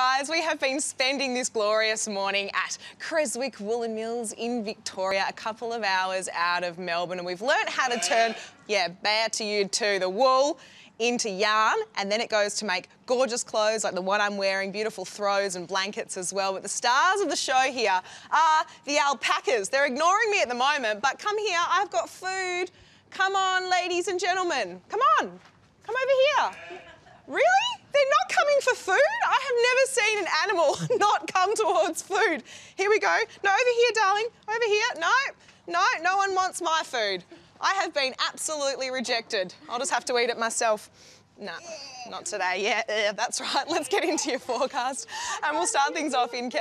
guys, we have been spending this glorious morning at Creswick Woollen Mills in Victoria, a couple of hours out of Melbourne, and we've learnt how to turn, yeah, bear to you too, the wool into yarn and then it goes to make gorgeous clothes like the one I'm wearing, beautiful throws and blankets as well. But the stars of the show here are the alpacas. They're ignoring me at the moment, but come here, I've got food. Come on, ladies and gentlemen, come on, come over here. Really? They're not coming for food? I have never seen an animal not come towards food. Here we go. No, over here, darling. Over here. No, no, no one wants my food. I have been absolutely rejected. I'll just have to eat it myself. No, not today. Yeah, yeah, that's right. Let's get into your forecast and we'll start things off in Canberra.